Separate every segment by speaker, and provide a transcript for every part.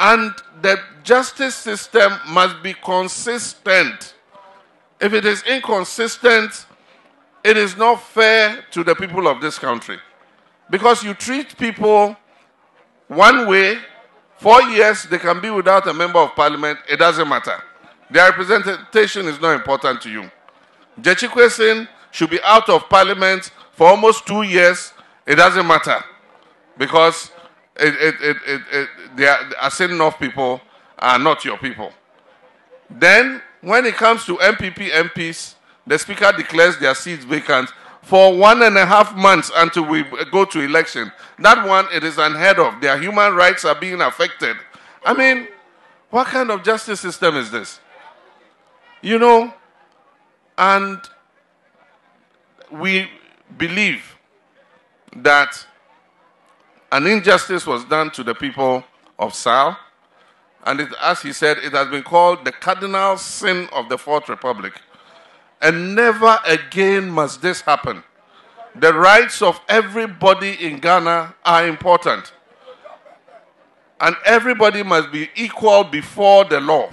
Speaker 1: And the justice system must be consistent. If it is inconsistent, it is not fair to the people of this country. Because you treat people one way, four years they can be without a member of parliament, it doesn't matter. Their representation is not important to you. Gyakye Quayson should be out of parliament for almost two years, it doesn't matter. Because it, it, it, it, they are, Assin North people are not your people. Then, when it comes to NPP MPs, the Speaker declares their seats vacant for one and a half months until we go to election. That one, it is unheard of. Their human rights are being affected. I mean, what kind of justice system is this? You know, and we believe that an injustice was done to the people of SALL, and it, as he said, it has been called the cardinal sin of the Fourth Republic. And never again must this happen. The rights of everybody in Ghana are important. And everybody must be equal before the law.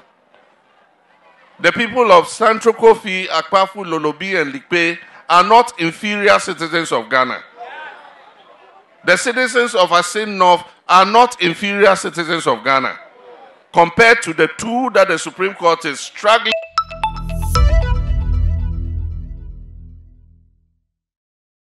Speaker 1: The people of Santrokofi, Akpafu, Lolobi, and Likpe are not inferior citizens of Ghana. The citizens of Assin North are not inferior citizens of Ghana compared to the two that the Supreme Court is struggling